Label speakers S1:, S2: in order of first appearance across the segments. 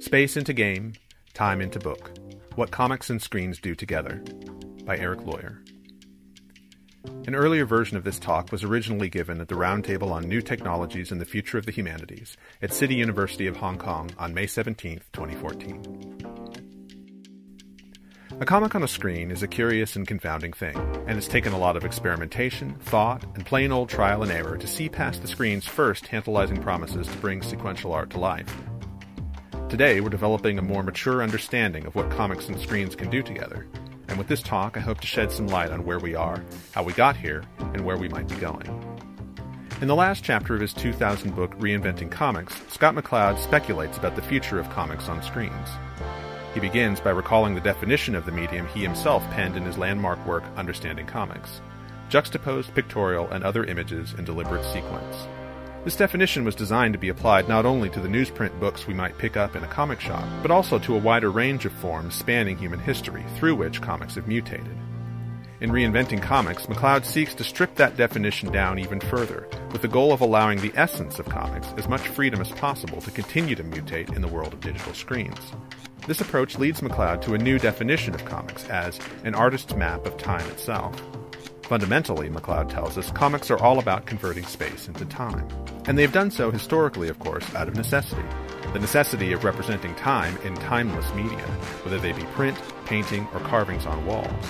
S1: Space into Game, Time into Book What Comics and Screens Do Together by Erik Loyer. An earlier version of this talk was originally given at the Roundtable on New Technologies and the Future of the Humanities at City University of Hong Kong on May 17, 2014. A comic on a screen is a curious and confounding thing, and it's taken a lot of experimentation, thought, and plain old trial and error to see past the screen's first tantalizing promises to bring sequential art to life. Today, we're developing a more mature understanding of what comics and screens can do together, and with this talk, I hope to shed some light on where we are, how we got here, and where we might be going. In the last chapter of his 2000 book, Reinventing Comics, Scott McCloud speculates about the future of comics on screens. He begins by recalling the definition of the medium he himself penned in his landmark work, Understanding Comics juxtaposed pictorial and other images in deliberate sequence. This definition was designed to be applied not only to the newsprint books we might pick up in a comic shop, but also to a wider range of forms spanning human history through which comics have mutated. In reinventing comics, McCloud seeks to strip that definition down even further, with the goal of allowing the essence of comics as much freedom as possible to continue to mutate in the world of digital screens. This approach leads McCloud to a new definition of comics as an artist's map of time itself. Fundamentally, McCloud tells us, comics are all about converting space into time. And they've done so historically, of course, out of necessity. The necessity of representing time in timeless media, whether they be print, painting, or carvings on walls.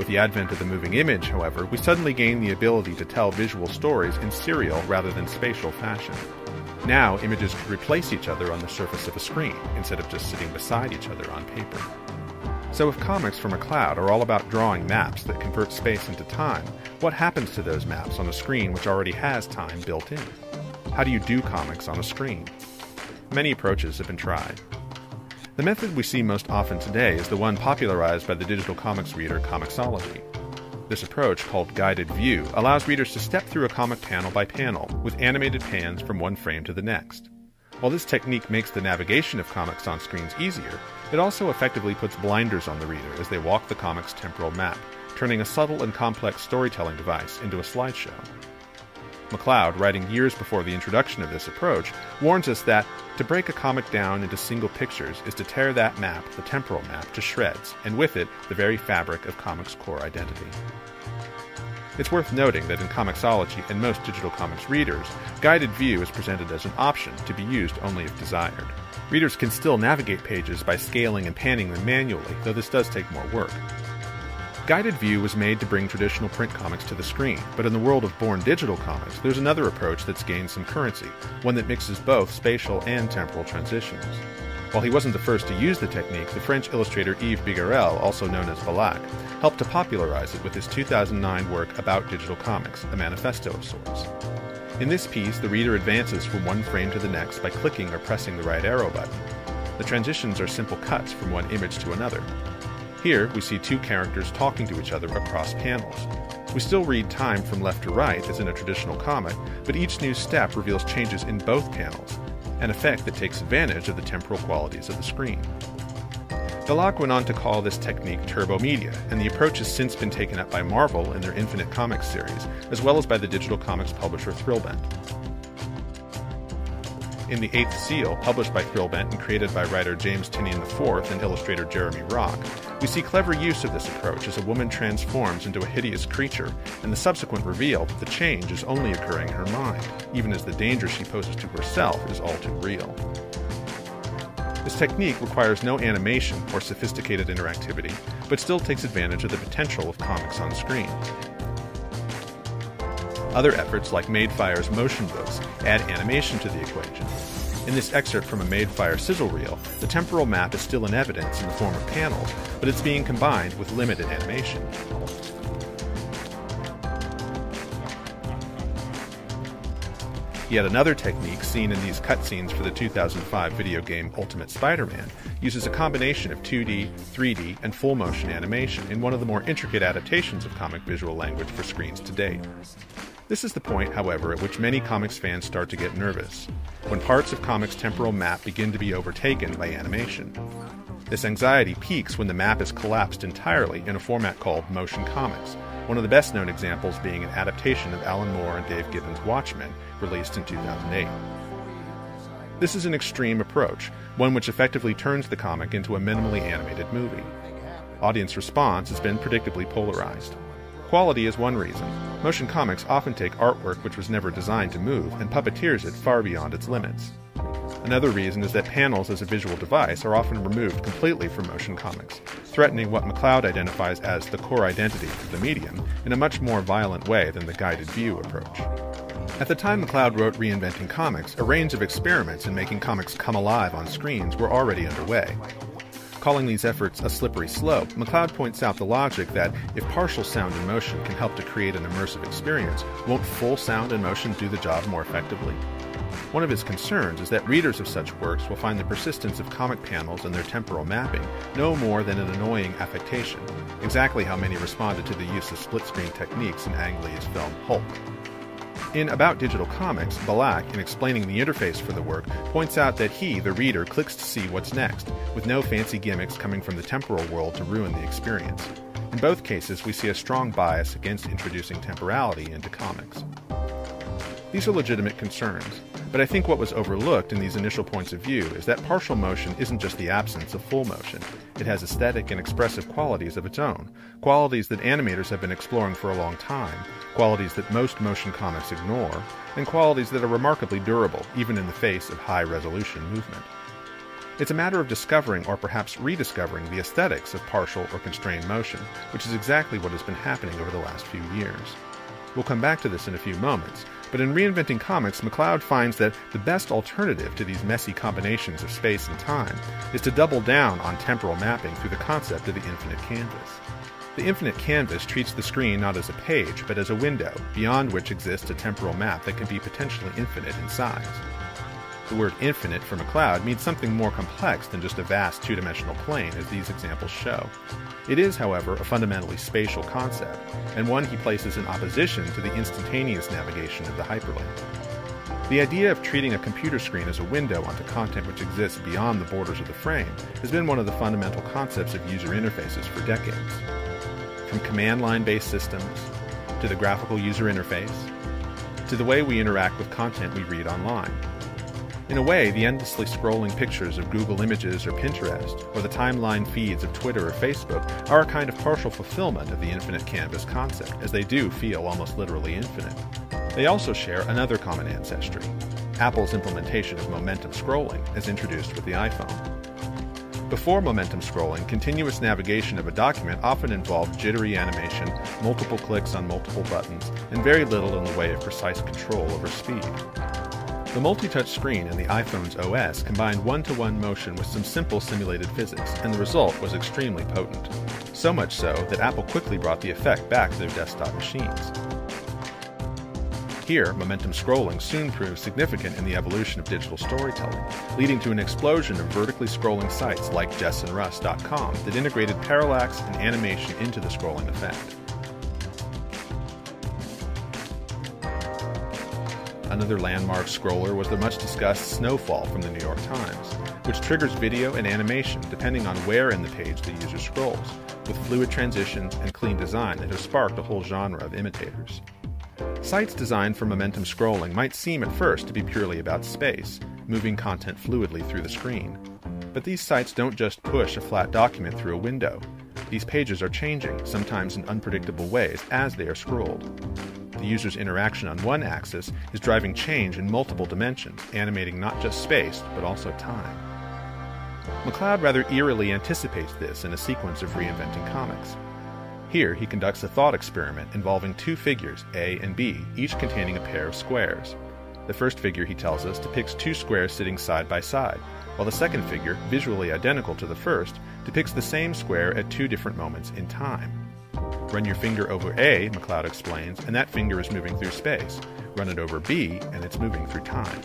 S1: With the advent of the moving image, however, we suddenly gain the ability to tell visual stories in serial rather than spatial fashion. Now, images could replace each other on the surface of a screen instead of just sitting beside each other on paper. So, if comics for McCloud are all about drawing maps that convert space into time, what happens to those maps on a screen which already has time built in? How do you do comics on a screen? Many approaches have been tried. The method we see most often today is the one popularized by the digital comics reader Comixology. This approach, called guided view, allows readers to step through a comic panel by panel with animated pans from one frame to the next. While this technique makes the navigation of comics on screens easier, it also effectively puts blinders on the reader as they walk the comic's temporal map, turning a subtle and complex storytelling device into a slideshow. McCloud, writing years before the introduction of this approach, warns us that to break a comic down into single pictures is to tear that map, the temporal map, to shreds, and with it, the very fabric of comics' core identity. It's worth noting that in Comixology and most digital comics readers, guided view is presented as an option to be used only if desired. Readers can still navigate pages by scaling and panning them manually, though this does take more work. Guided View was made to bring traditional print comics to the screen, but in the world of born digital comics, there's another approach that's gained some currency, one that mixes both spatial and temporal transitions. While he wasn't the first to use the technique, the French illustrator Yves Bigerel, also known as Balak, helped to popularize it with his 2009 work About Digital Comics, a manifesto of sorts. In this piece, the reader advances from one frame to the next by clicking or pressing the right arrow button. The transitions are simple cuts from one image to another, here, we see two characters talking to each other across panels. We still read time from left to right, as in a traditional comic, but each new step reveals changes in both panels, an effect that takes advantage of the temporal qualities of the screen. Balak went on to call this technique turbo media, and the approach has since been taken up by Marvel in their Infinite Comics series, as well as by the digital comics publisher Thrillbent. In The Eighth Seal, published by Thrillbent and created by writer James Tynion IV and illustrator Jeremy Rock, we see clever use of this approach as a woman transforms into a hideous creature, and the subsequent reveal that the change is only occurring in her mind, even as the danger she poses to herself is all too real. This technique requires no animation or sophisticated interactivity, but still takes advantage of the potential of comics on screen. Other efforts, like Madefire's motion books, add animation to the equation. In this excerpt from a Madefire sizzle reel, the temporal map is still in evidence in the form of panels, but it's being combined with limited animation. Yet another technique seen in these cutscenes for the 2005 video game Ultimate Spider Man uses a combination of 2D, 3D, and full motion animation in one of the more intricate adaptations of comic visual language for screens to date. This is the point, however, at which many comics fans start to get nervous, when parts of comics' temporal map begin to be overtaken by animation. This anxiety peaks when the map is collapsed entirely in a format called motion comics, one of the best known examples being an adaptation of Alan Moore and Dave Gibbons' Watchmen, released in 2008. This is an extreme approach, one which effectively turns the comic into a minimally animated movie. Audience response has been predictably polarized. Quality is one reason. Motion comics often take artwork which was never designed to move and puppeteers it far beyond its limits. Another reason is that panels as a visual device are often removed completely from motion comics, threatening what McCloud identifies as the core identity of the medium in a much more violent way than the guided view approach. At the time McCloud wrote Reinventing Comics, a range of experiments in making comics come alive on screens were already underway. Calling these efforts a slippery slope, McCloud points out the logic that if partial sound and motion can help to create an immersive experience, won't full sound and motion do the job more effectively? One of his concerns is that readers of such works will find the persistence of comic panels and their temporal mapping no more than an annoying affectation, exactly how many responded to the use of split screen techniques in Ang Lee's film Hulk. In About Digital Comics, Balak, in explaining the interface for the work, points out that he, the reader, clicks to see what's next, with no fancy gimmicks coming from the temporal world to ruin the experience. In both cases, we see a strong bias against introducing temporality into comics. These are legitimate concerns, but I think what was overlooked in these initial points of view is that partial motion isn't just the absence of full motion. It has aesthetic and expressive qualities of its own, qualities that animators have been exploring for a long time, qualities that most motion comics ignore, and qualities that are remarkably durable, even in the face of high resolution movement. It's a matter of discovering or perhaps rediscovering the aesthetics of partial or constrained motion, which is exactly what has been happening over the last few years. We'll come back to this in a few moments, but in Reinventing Comics, McCloud finds that the best alternative to these messy combinations of space and time is to double down on temporal mapping through the concept of the infinite canvas. The infinite canvas treats the screen not as a page, but as a window, beyond which exists a temporal map that can be potentially infinite in size. The word infinite for McCloud means something more complex than just a vast two dimensional plane, as these examples show. It is, however, a fundamentally spatial concept, and one he places in opposition to the instantaneous navigation of the hyperlink. The idea of treating a computer screen as a window onto content which exists beyond the borders of the frame has been one of the fundamental concepts of user interfaces for decades. From command line based systems, to the graphical user interface, to the way we interact with content we read online. In a way, the endlessly scrolling pictures of Google Images or Pinterest, or the timeline feeds of Twitter or Facebook, are a kind of partial fulfillment of the infinite canvas concept, as they do feel almost literally infinite. They also share another common ancestry Apple's implementation of momentum scrolling, as introduced with the iPhone. Before momentum scrolling, continuous navigation of a document often involved jittery animation, multiple clicks on multiple buttons, and very little in the way of precise control over speed. The multi-touch screen in the iPhone's OS combined one-to-one motion with some simple simulated physics, and the result was extremely potent. So much so that Apple quickly brought the effect back to their desktop machines. Here, momentum scrolling soon proved significant in the evolution of digital storytelling, leading to an explosion of vertically scrolling sites like jessandruss.com that integrated parallax and animation into the scrolling effect. Another landmark scroller was the much discussed Snowfall from the New York Times, which triggers video and animation depending on where in the page the user scrolls, with fluid transitions and clean design that have sparked a whole genre of imitators. Sites designed for momentum scrolling might seem at first to be purely about space, moving content fluidly through the screen. But these sites don't just push a flat document through a window. These pages are changing, sometimes in unpredictable ways, as they are scrolled. The user's interaction on one axis is driving change in multiple dimensions, animating not just space, but also time. McCloud rather eerily anticipates this in a sequence of reinventing comics. Here, he conducts a thought experiment involving two figures, A and B, each containing a pair of squares. The first figure, he tells us, depicts two squares sitting side by side, while the second figure, visually identical to the first, depicts the same square at two different moments in time. Run your finger over A, McCloud explains, and that finger is moving through space. Run it over B, and it's moving through time.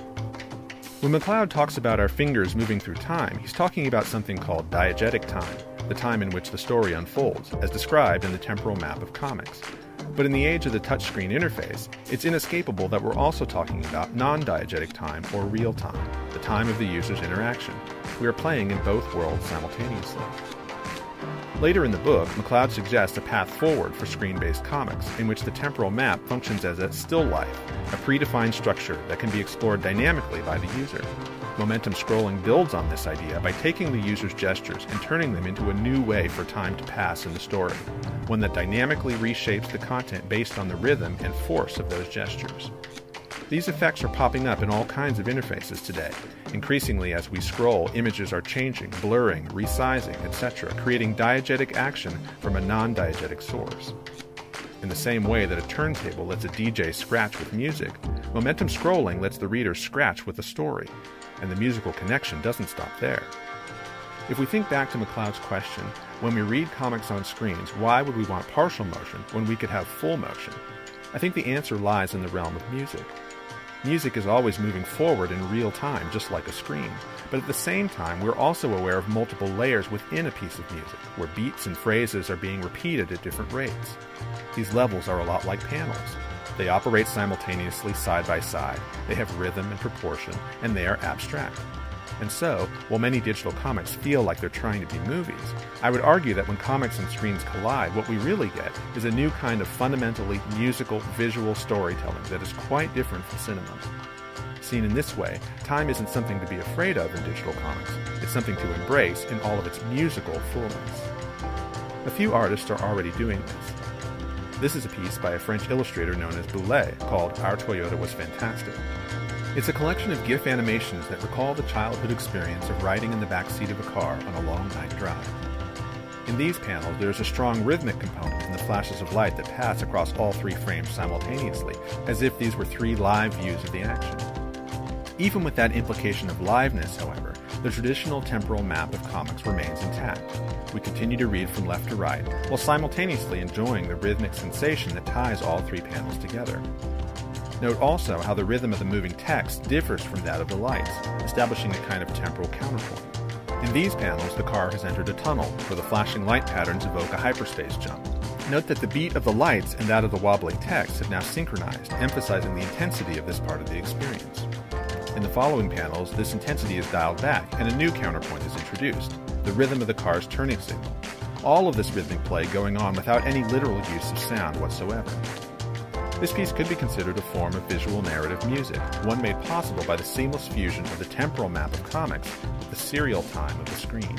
S1: When McCloud talks about our fingers moving through time, he's talking about something called diegetic time, the time in which the story unfolds, as described in the temporal map of comics. But in the age of the touchscreen interface, it's inescapable that we're also talking about non diegetic time or real time, the time of the user's interaction. We are playing in both worlds simultaneously. Later in the book, McCloud suggests a path forward for screen based comics, in which the temporal map functions as a still life, a predefined structure that can be explored dynamically by the user. Momentum scrolling builds on this idea by taking the user's gestures and turning them into a new way for time to pass in the story, one that dynamically reshapes the content based on the rhythm and force of those gestures. These effects are popping up in all kinds of interfaces today. Increasingly, as we scroll, images are changing, blurring, resizing, etc., creating diegetic action from a non diegetic source. In the same way that a turntable lets a DJ scratch with music, momentum scrolling lets the reader scratch with a story, and the musical connection doesn't stop there. If we think back to McCloud's question, when we read comics on screens, why would we want partial motion when we could have full motion? I think the answer lies in the realm of music. Music is always moving forward in real time, just like a screen. But at the same time, we're also aware of multiple layers within a piece of music, where beats and phrases are being repeated at different rates. These levels are a lot like panels. They operate simultaneously side by side, they have rhythm and proportion, and they are abstract. And so, while many digital comics feel like they're trying to be movies, I would argue that when comics and screens collide, what we really get is a new kind of fundamentally musical, visual storytelling that is quite different from cinema. Seen in this way, time isn't something to be afraid of in digital comics, it's something to embrace in all of its musical fullness. A few artists are already doing this. This is a piece by a French illustrator known as Boulet called Our Toyota Was Fantastic. It's a collection of GIF animations that recall the childhood experience of riding in the back seat of a car on a long night drive. In these panels, there is a strong rhythmic component in the flashes of light that pass across all three frames simultaneously, as if these were three live views of the action. Even with that implication of liveness, however, the traditional temporal map of comics remains intact. We continue to read from left to right, while simultaneously enjoying the rhythmic sensation that ties all three panels together. Note also how the rhythm of the moving text differs from that of the lights, establishing a kind of temporal counterpoint. In these panels, the car has entered a tunnel, where the flashing light patterns evoke a hyperspace jump. Note that the beat of the lights and that of the wobbling text have now synchronized, emphasizing the intensity of this part of the experience. In the following panels, this intensity is dialed back and a new counterpoint is introduced the rhythm of the car's turning signal. All of this rhythmic play going on without any literal use of sound whatsoever. This piece could be considered a form of visual narrative music, one made possible by the seamless fusion of the temporal map of comics with the serial time of the screen.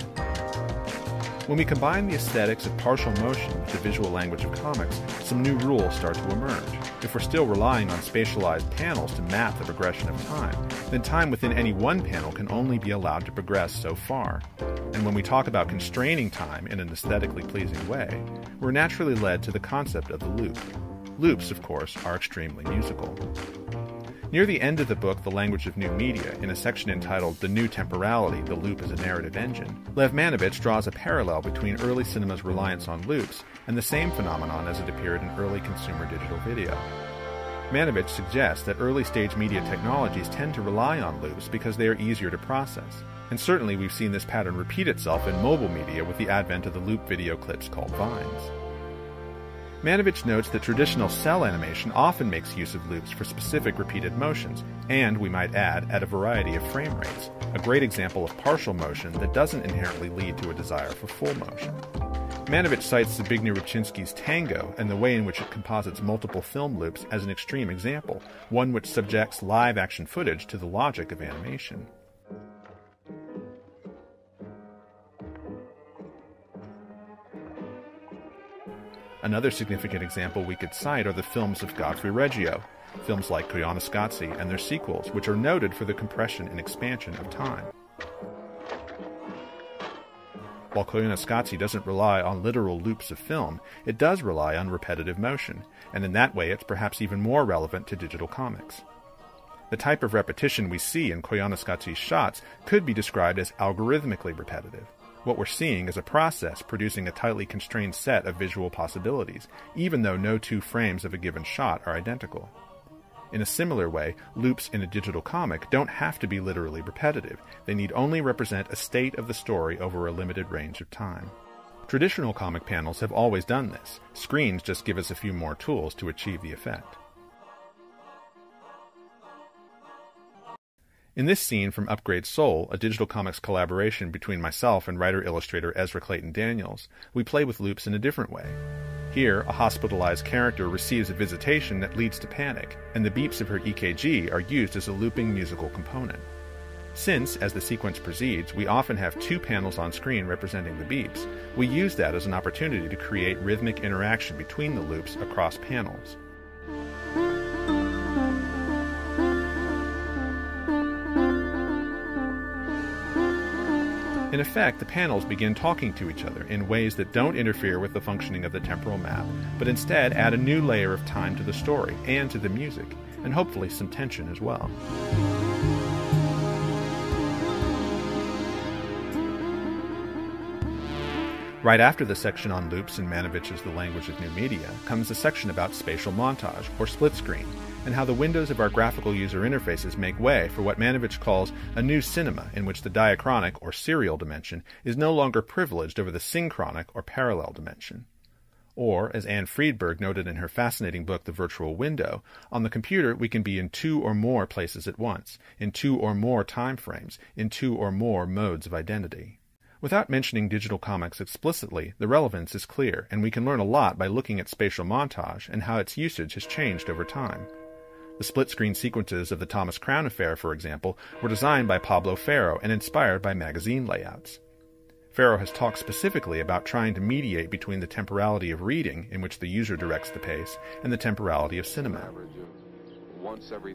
S1: When we combine the aesthetics of partial motion with the visual language of comics, some new rules start to emerge. If we're still relying on spatialized panels to map the progression of time, then time within any one panel can only be allowed to progress so far. And when we talk about constraining time in an aesthetically pleasing way, we're naturally led to the concept of the loop. Loops, of course, are extremely musical. Near the end of the book, The Language of New Media, in a section entitled The New Temporality The Loop as a Narrative Engine, Lev Manovich draws a parallel between early cinema's reliance on loops and the same phenomenon as it appeared in early consumer digital video. Manovich suggests that early stage media technologies tend to rely on loops because they are easier to process. And certainly we've seen this pattern repeat itself in mobile media with the advent of the loop video clips called vines. Manovich notes that traditional cel animation often makes use of loops for specific repeated motions, and, we might add, at a variety of frame rates, a great example of partial motion that doesn't inherently lead to a desire for full motion. Manovich cites Zbigniew Rybczynski's Tango and the way in which it composites multiple film loops as an extreme example, one which subjects live action footage to the logic of animation. Another significant example we could cite are the films of Godfrey Reggio, films like Koyaanisqatsi and their sequels, which are noted for the compression and expansion of time. While Koyaanisqatsi doesn't rely on literal loops of film, it does rely on repetitive motion, and in that way it's perhaps even more relevant to digital comics. The type of repetition we see in Koyaanisqatsi's shots could be described as algorithmically repetitive. What we're seeing is a process producing a tightly constrained set of visual possibilities, even though no two frames of a given shot are identical. In a similar way, loops in a digital comic don't have to be literally repetitive, they need only represent a state of the story over a limited range of time. Traditional comic panels have always done this. Screens just give us a few more tools to achieve the effect. In this scene from Upgrade Soul, a digital comics collaboration between myself and writer illustrator Ezra Clayton Daniels, we play with loops in a different way. Here, a hospitalized character receives a visitation that leads to panic, and the beeps of her EKG are used as a looping musical component. Since, as the sequence proceeds, we often have two panels on screen representing the beeps, we use that as an opportunity to create rhythmic interaction between the loops across panels. In effect, the panels begin talking to each other in ways that don't interfere with the functioning of the temporal map, but instead add a new layer of time to the story and to the music, and hopefully some tension as well. Right after the section on loops in Manovich's The Language of New Media comes a section about spatial montage, or split screen, and how the windows of our graphical user interfaces make way for what Manovich calls a new cinema in which the diachronic or serial dimension is no longer privileged over the synchronic or parallel dimension. Or, as Anne Friedberg noted in her fascinating book The Virtual Window, on the computer we can be in two or more places at once, in two or more time frames, in two or more modes of identity. Without mentioning digital comics explicitly, the relevance is clear, and we can learn a lot by looking at spatial montage and how its usage has changed over time. The split screen sequences of the Thomas Crown Affair, for example, were designed by Pablo Ferro and inspired by magazine layouts. Ferro has talked specifically about trying to mediate between the temporality of reading, in which the user directs the pace, and the temporality of cinema.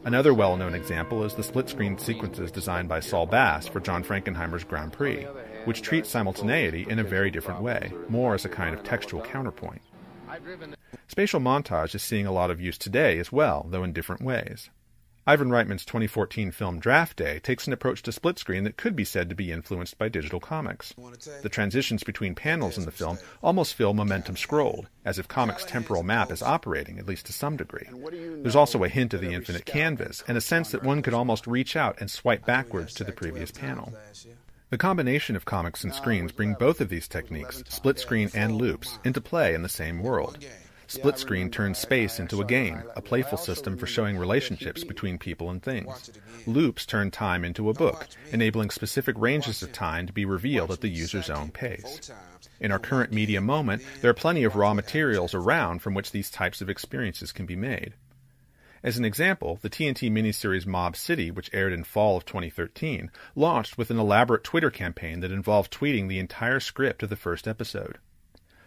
S1: Another well known example is the split screen sequences designed by Saul Bass for John Frankenheimer's Grand Prix, which treat simultaneity in a very different way, more as a kind of textual counterpoint. Spatial montage is seeing a lot of use today as well, though in different ways. Ivan Reitman's 2014 film Draft Day takes an approach to split screen that could be said to be influenced by digital comics. The transitions between panels in the film almost feel momentum scrolled, as if comics' temporal map is operating, at least to some degree. There's also a hint of the infinite canvas, and a sense that one could almost reach out and swipe backwards to the previous panel. The combination of comics and screens bring both of these techniques, split screen and loops, into play in the same world. Split screen turns space into a game, a playful system for showing relationships between people and things. Loops turn time into a book, enabling specific ranges of time to be revealed at the user's own pace. In our current media moment, there are plenty of raw materials around from which these types of experiences can be made. As an example, the TNT miniseries Mob City, which aired in fall of 2013, launched with an elaborate Twitter campaign that involved tweeting the entire script of the first episode.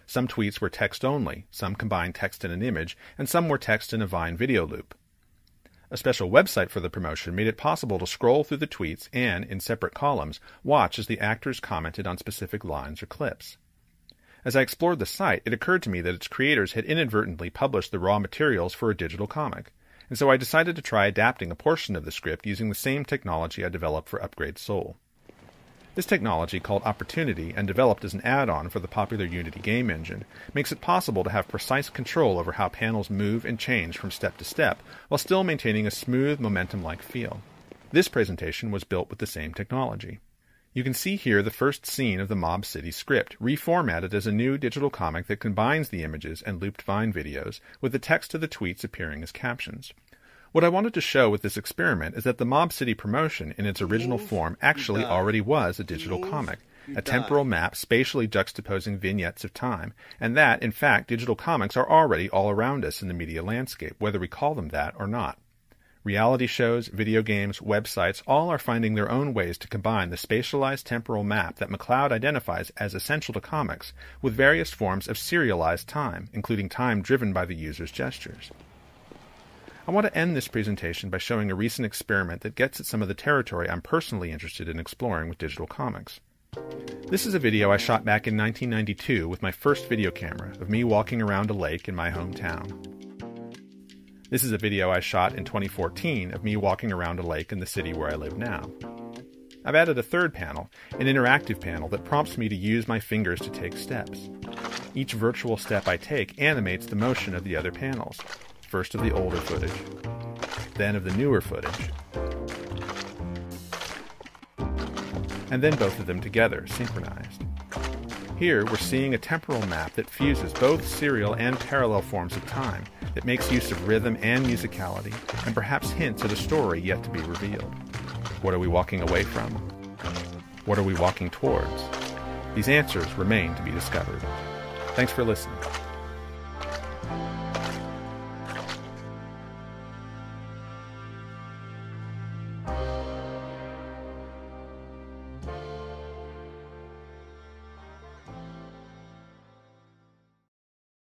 S1: Some tweets were text only, some combined text and an image, and some were text in a Vine video loop. A special website for the promotion made it possible to scroll through the tweets and, in separate columns, watch as the actors commented on specific lines or clips. As I explored the site, it occurred to me that its creators had inadvertently published the raw materials for a digital comic, and so I decided to try adapting a portion of the script using the same technology I developed for Upgrade Soul. This technology, called Opportunity and developed as an add on for the popular Unity game engine, makes it possible to have precise control over how panels move and change from step to step while still maintaining a smooth, momentum like feel. This presentation was built with the same technology. You can see here the first scene of the Mob City script, reformatted as a new digital comic that combines the images and looped Vine videos with the text of the tweets appearing as captions. What I wanted to show with this experiment is that the Mob City promotion in its original form actually already was a digital comic, a temporal map spatially juxtaposing vignettes of time, and that, in fact, digital comics are already all around us in the media landscape, whether we call them that or not. Reality shows, video games, websites, all are finding their own ways to combine the spatialized temporal map that McCloud identifies as essential to comics with various forms of serialized time, including time driven by the user's gestures. I want to end this presentation by showing a recent experiment that gets at some of the territory I'm personally interested in exploring with digital comics. This is a video I shot back in 1992 with my first video camera of me walking around a lake in my hometown. This is a video I shot in 2014 of me walking around a lake in the city where I live now. I've added a third panel, an interactive panel that prompts me to use my fingers to take steps. Each virtual step I take animates the motion of the other panels, first of the older footage, then of the newer footage, and then both of them together, synchronized. Here, we're seeing a temporal map that fuses both serial and parallel forms of time, that makes use of rhythm and musicality, and perhaps hints at a story yet to be revealed. What are we walking away from? What are we walking towards? These answers remain to be discovered. Thanks for listening.